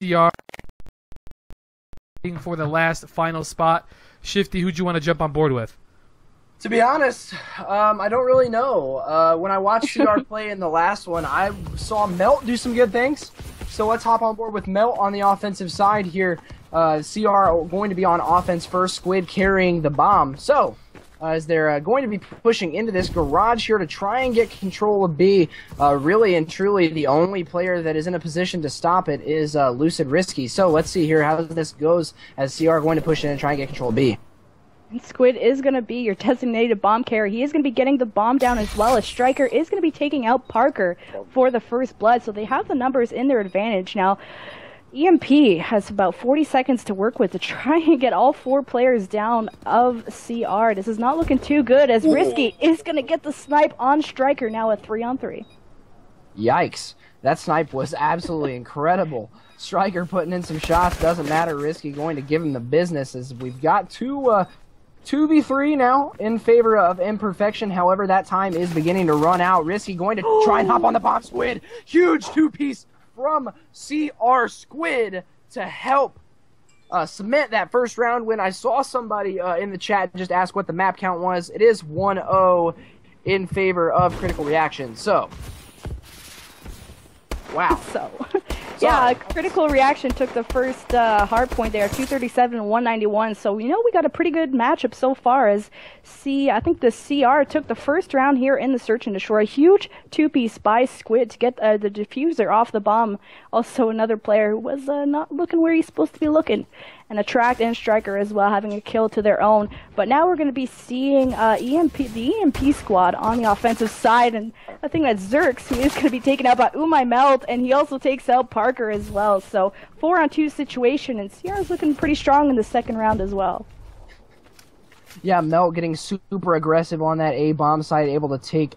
CR for the last final spot. Shifty, who'd you want to jump on board with? To be honest, um, I don't really know. Uh, when I watched CR play in the last one, I saw Melt do some good things. So let's hop on board with Melt on the offensive side here. Uh, CR going to be on offense first, Squid carrying the bomb. So, uh, as they're uh, going to be pushing into this garage here to try and get control of B. Uh, really and truly, the only player that is in a position to stop it is uh, Lucid Risky. So let's see here how this goes as CR going to push in and try and get control of B. And Squid is going to be your designated bomb carrier. He is going to be getting the bomb down as well as Striker is going to be taking out Parker for the first blood. So they have the numbers in their advantage. Now, EMP has about 40 seconds to work with to try and get all four players down of CR. This is not looking too good as Risky is going to get the snipe on Striker now at 3 on 3. Yikes. That snipe was absolutely incredible. Striker putting in some shots, doesn't matter. Risky going to give him the business as we've got two uh, 2v3 now in favor of Imperfection. However, that time is beginning to run out. Risky going to try and hop on the bomb squid. Huge two piece from CR Squid to help uh, cement that first round when I saw somebody uh, in the chat just ask what the map count was. It is 1 0 in favor of Critical Reaction. So, wow. So, yeah, critical reaction took the first uh, hard point there, 237 and 191. So you know we got a pretty good matchup so far. As C, I think the CR took the first round here in the search and destroy. A huge two-piece by Squid to get uh, the diffuser off the bomb. Also another player who was uh, not looking where he's supposed to be looking and a attract and striker as well, having a kill to their own. But now we're going to be seeing uh, EMP, the EMP squad on the offensive side, and I think that's Zerx who is going to be taken out by Umai Melt, and he also takes out Parker as well. So four on two situation, and CR's looking pretty strong in the second round as well. Yeah, Melt getting super aggressive on that A bomb side, able to take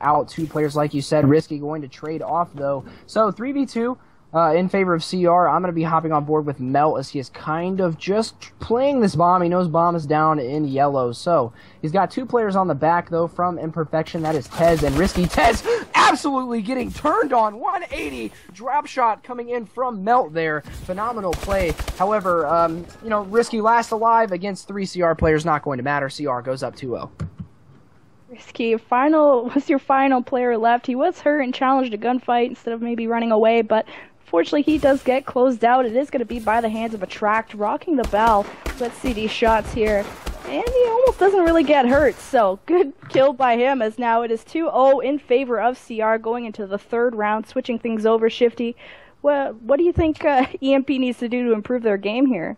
out two players, like you said. Risky going to trade off though. So 3v2 uh, in favor of CR. I'm going to be hopping on board with Melt as he is kind of just playing this bomb. He knows bomb is down in yellow. So he's got two players on the back, though, from Imperfection. That is Tez and Risky. Tez absolutely getting turned on. 180 drop shot coming in from Melt there. Phenomenal play. However, um, you know, Risky last alive against three CR players not going to matter. CR goes up 2 0. Risky. Final was your final player left. He was hurt and challenged a gunfight instead of maybe running away, but Fortunately, he does get closed out. It is going to be by the hands of Attract, rocking the bell. Let's see these shots here. And he almost doesn't really get hurt, so good kill by him as now it is 2-0 in favor of CR going into the third round, switching things over. Shifty, what, what do you think uh, EMP needs to do to improve their game here?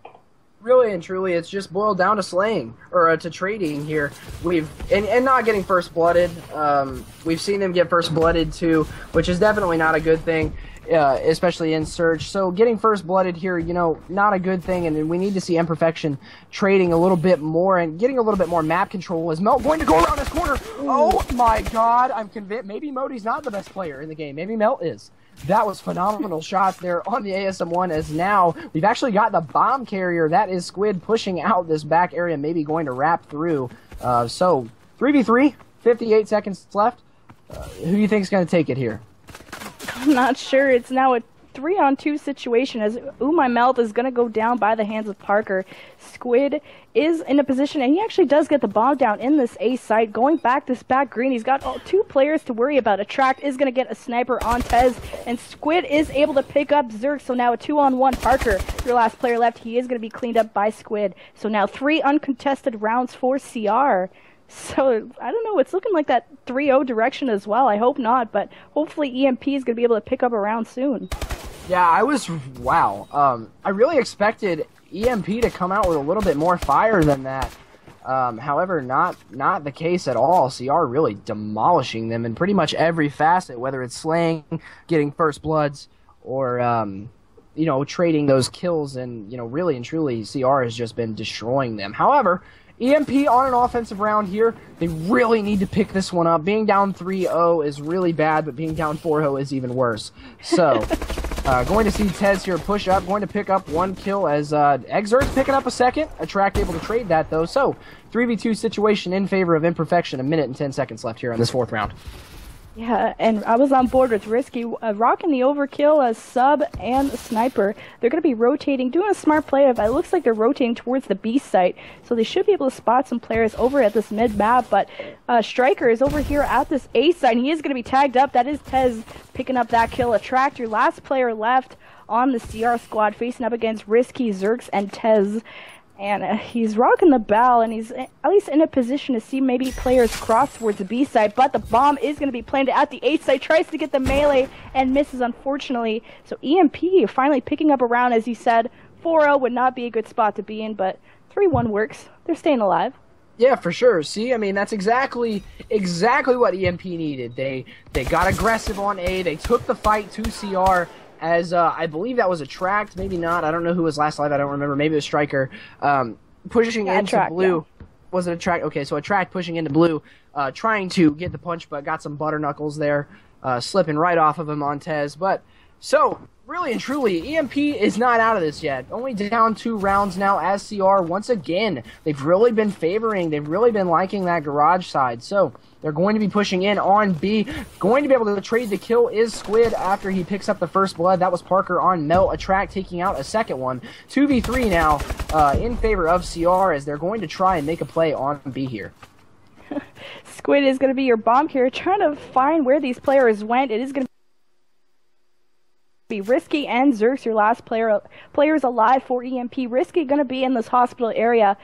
really and truly, it's just boiled down to slaying or uh, to trading here. We've and, and not getting first blooded. Um, we've seen them get first blooded too, which is definitely not a good thing uh, especially in search. So getting first blooded here, you know, not a good thing, and we need to see Imperfection trading a little bit more and getting a little bit more map control. Is Melt going to go around this corner? Oh my God! I'm convinced. Maybe Modi's not the best player in the game. Maybe Melt is. That was phenomenal shots there on the ASM1 as now we've actually got the bomb carrier. That is Squid pushing out this back area, maybe going to wrap through. Uh, so 3v3, 58 seconds left. Uh, who do you think is going to take it here? I'm not sure. It's now a three on two situation as Umai Melt is going to go down by the hands of Parker. Squid is in a position, and he actually does get the bomb down in this A site. Going back this back green, he's got two players to worry about. Attract is going to get a sniper on Tez, and Squid is able to pick up Zerx. So now a two on one. Parker, your last player left, he is going to be cleaned up by Squid. So now three uncontested rounds for CR. So I don't know. It's looking like that 3-0 direction as well. I hope not, but hopefully EMP is going to be able to pick up around soon. Yeah, I was wow. Um, I really expected EMP to come out with a little bit more fire than that. Um, however, not not the case at all. CR really demolishing them in pretty much every facet, whether it's slaying, getting first bloods, or um, you know trading those kills, and you know really and truly, CR has just been destroying them. However, EMP on an offensive round here. They really need to pick this one up. Being down 3-0 is really bad, but being down 4-0 is even worse. So, uh, going to see Tez here push up, going to pick up one kill as uh, Exert's picking up a second. Attract able to trade that, though. So, 3v2 situation in favor of Imperfection. A minute and 10 seconds left here on this fourth round. Yeah, and I was on board with Risky, uh, rocking the overkill as sub and sniper. They're going to be rotating, doing a smart play. It looks like they're rotating towards the B site, so they should be able to spot some players over at this mid map. But uh, Striker is over here at this A site, and he is going to be tagged up. That is Tez picking up that kill. Attractor, last player left on the CR squad, facing up against Risky, Zerx, and Tez and uh, he's rocking the bell, and he's at least in a position to see maybe players cross towards the B side, but the bomb is going to be planted at the A side, tries to get the melee, and misses, unfortunately. So EMP finally picking up around, as he said, 4-0 would not be a good spot to be in, but 3-1 works. They're staying alive. Yeah, for sure. See, I mean, that's exactly exactly what EMP needed. They they got aggressive on A. They took the fight to CR, as uh, I believe that was Attract, maybe not. I don't know who was last live. I don't remember. Maybe it was Striker um, pushing yeah, into Attract, blue. Yeah. Was it Attract? Okay, so Attract pushing into blue, uh, trying to get the punch, but got some butter knuckles there, uh, slipping right off of him on Tez. But so really and truly, EMP is not out of this yet. Only down two rounds now as CR. Once again, they've really been favoring, they've really been liking that garage side. So they're going to be pushing in on B. Going to be able to trade the kill is Squid after he picks up the first blood. That was Parker on Melt. Attract taking out a second one. 2v3 now uh, in favor of CR as they're going to try and make a play on B here. Squid is going to be your bomb here, trying to find where these players went. It is going to be Risky and Zerx, your last player players alive for EMP. Risky going to be in this hospital area,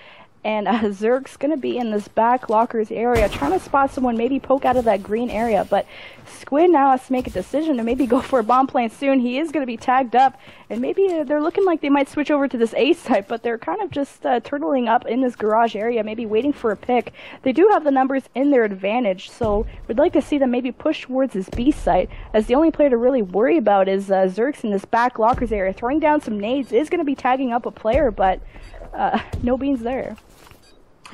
and uh, Zerg's to be in this back lockers area, trying to spot someone, maybe poke out of that green area. But Squid now has to make a decision to maybe go for a bomb plant soon. He is to be tagged up, and maybe they're looking like they might switch over to this A site, but they're kind of just uh, turtling up in this garage area, maybe waiting for a pick. They do have the numbers in their advantage, so we'd like to see them maybe push towards this B site, as the only player to really worry about is uh, Zerx in this back lockers area. Throwing down some nades is to be tagging up a player, but uh, no beans there.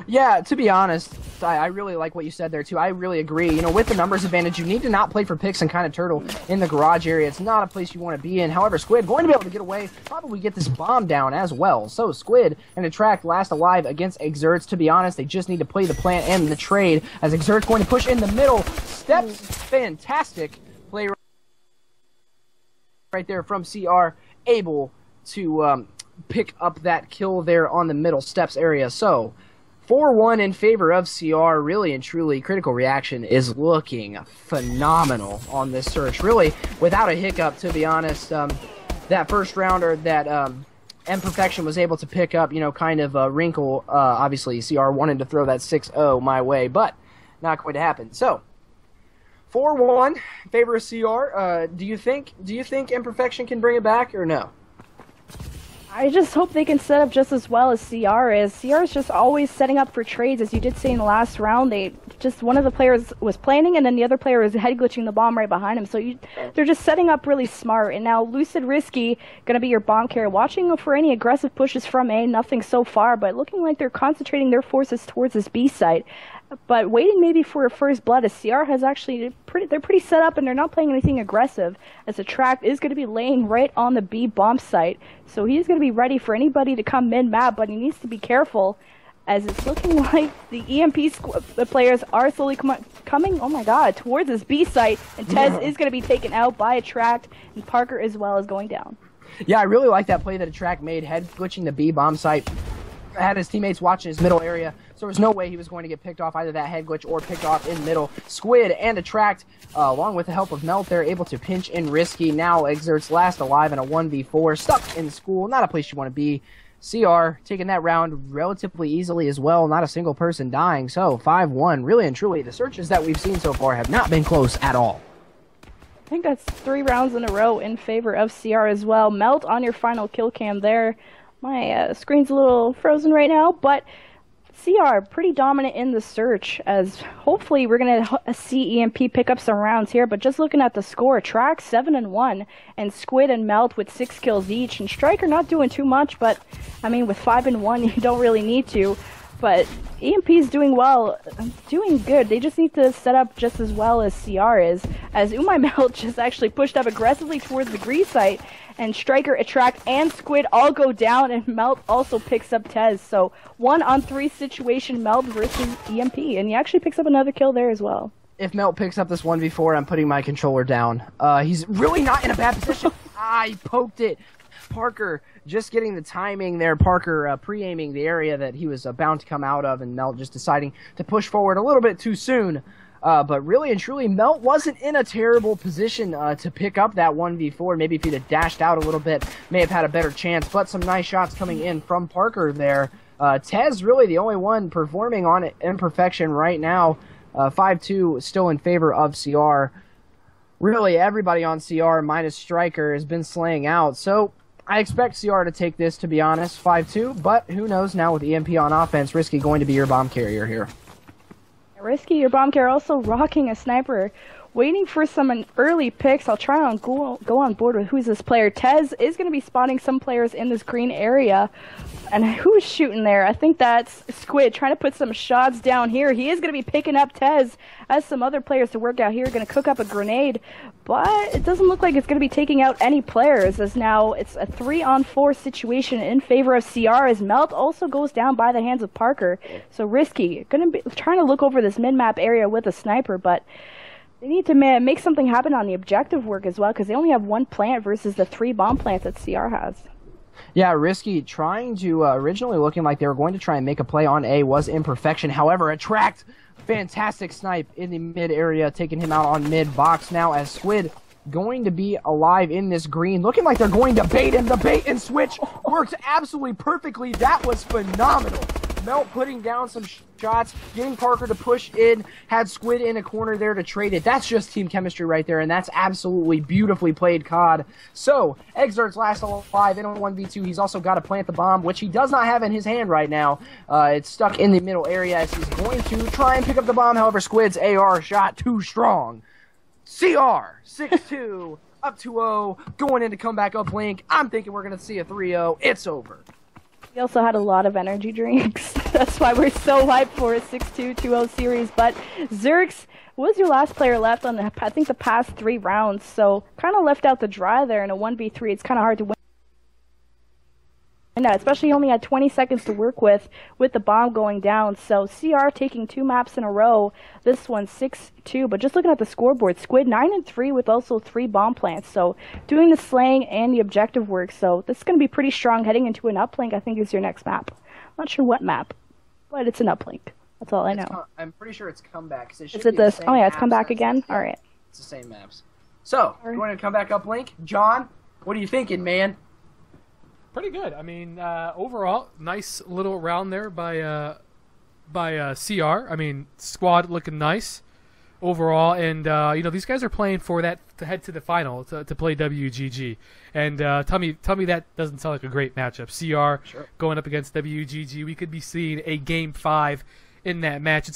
Yeah, to be honest, I, I, really like what you said there too. I really agree. You know, with the numbers advantage, you need to not play for picks and kind of turtle in the garage area. It's not a place you want to be in. However, Squid going to be able to get away, probably get this bomb down as well. So Squid and Attract last alive against Exerts. To be honest, they just need to play the plant and the trade as Exerts going to push in the middle. Steps, fantastic play right there from CR, able to um, pick up that kill there on the middle steps area. So. 4 1 in favor of CR. Really and truly, Critical Reaction is looking phenomenal on this search. Really, without a hiccup, to be honest. Um, that first rounder that um, Imperfection was able to pick up, you know, kind of a wrinkle. Uh, obviously, CR wanted to throw that 6 0 my way, but not going to happen. So. 4-1 favor of CR. Uh, do you think do you think Imperfection can bring it back or no? I just hope they can set up just as well as CR is. CR is just always setting up for trades, as you did say in the last round. They just one of the players was planning, and then the other player was head glitching the bomb right behind him. So you, they're just setting up really smart. And now Lucid Risky gonna be your bomb carrier, watching for any aggressive pushes from A. Nothing so far, but looking like they're concentrating their forces towards this B site but waiting maybe for a first blood as CR has actually pretty they're pretty set up and they're not playing anything aggressive as the Attract is going to be laying right on the B bomb site. So he's going to be ready for anybody to come mid map but he needs to be careful as it's looking like the EMP the players are slowly com coming oh my god towards this B site. And Tez is going to be taken out by Attract and Parker as well is going down. Yeah, I really like that play that Attract made head glitching the B bomb site had his teammates watching his middle area, so there was no way he was going to get picked off either that head glitch or picked off in middle. Squid and Attract, uh, along with the help of Melt, they're able to pinch in Risky. Now Exerts last alive in a 1v4, stuck in school, not a place you want to be. CR taking that round relatively easily as well, not a single person dying. So 5-1, really and truly, the searches that we've seen so far have not been close at all. I think that's three rounds in a row in favor of CR as well. Melt on your final kill cam there. My uh, screen's a little frozen right now, but CR pretty dominant in the search as hopefully we're going to see EMP pick up some rounds here, but just looking at the score, Track 7 and 1 and Squid and Melt with 6 kills each and Striker not doing too much, but I mean with 5 and 1 you don't really need to. But EMP's doing well, doing good. They just need to set up just as well as CR is. As Umai Melt just actually pushed up aggressively towards the Grease site, and Striker, Attract, and Squid all go down, and Melt also picks up Tez. So one on three situation Melt versus EMP, and he actually picks up another kill there as well. if Melt picks up this 1v4, I'm putting my controller down. Uh, he's really not in a bad position. he poked it. Parker just getting the timing there. Parker uh, pre-aiming the area that he was uh, bound to come out of, and Melt just deciding to push forward a little bit too soon. Uh, but really and truly, Melt wasn't in a terrible position uh, to pick up that 1v4. Maybe if he'd have dashed out a little bit, may have had a better chance. But some nice shots coming in from Parker there. Uh, Tez really the only one performing on imperfection right now. Uh, 5-2 still in favor of CR. Really, everybody on CR minus Striker has been slaying out. So I expect CR to take this, to be honest, 5-2. But who knows now with EMP on offense, Risky going to be your bomb carrier here. Risky, your bomb carrier also rocking a sniper. Waiting for some early picks. I'll try and go, go on board with who's this player. Tez is going to be spotting some players in this green area. And who's shooting there? I think that's Squid trying to put some shots down here. He is going to be picking up Tez as some other players to work out here. Going to cook up a grenade. But it doesn't look like it's going to be taking out any players as now it's a three on four situation in favor of CR as Melt also goes down by the hands of Parker. So risky. Going to be trying to look over this mid-map area with a sniper, but they need to make something happen on the objective work as well because they only have one plant versus the three bomb plants that CR has. Yeah, risky. Trying to uh, originally looking like they were going to try and make a play on A was imperfection. However, attract fantastic snipe in the mid area, taking him out on mid box now as Squid going to be alive in this green. Looking like they're going to bait him. The bait and switch worked absolutely perfectly. That was phenomenal. Melt putting down some shots, getting Parker to push in, had Squid in a corner there to trade it. That's just team chemistry right there, and that's absolutely beautifully played COD. So, Exert's last alive in a 1v2. He's also got to plant the bomb, which he does not have in his hand right now. Uh, it's stuck in the middle area as he's going to try and pick up the bomb. However, Squid's AR shot too strong. CR, 6-2, up 2-0, going into comeback uplink. I'm thinking we're going to see a 3-0. It's over. He also had a lot of energy drinks. That's why we're so hyped for a 6-2-2-0 series. But Zerx was your last player left on the, I think, the past three rounds. So kind of left out the dry there in a 1v3. It's kind of hard to win that, uh, especially he only had 20 seconds to work with with the bomb going down. So CR taking two maps in a row. This one 6-2, but just looking at the scoreboard, Squid 9 and 3 with also three bomb plants. So doing the slaying and the objective work. So this is going to be pretty strong heading into an uplink. I think is your next map. I'm not sure what map, but it's an uplink. That's all I know. I'm pretty sure it's comeback. It is it this? Oh yeah, it's comeback again. All right. It's the same maps. So, right. want to come back uplink, John. What are you thinking, man? Pretty good. I mean, uh, overall, nice little round there by uh, by uh, CR. I mean, squad looking nice overall, and uh, you know these guys are playing for that to head to the final to, to play WGG. And uh, tell me, tell me that doesn't sound like a great matchup. CR sure. going up against WGG. We could be seeing a game five in that match. It's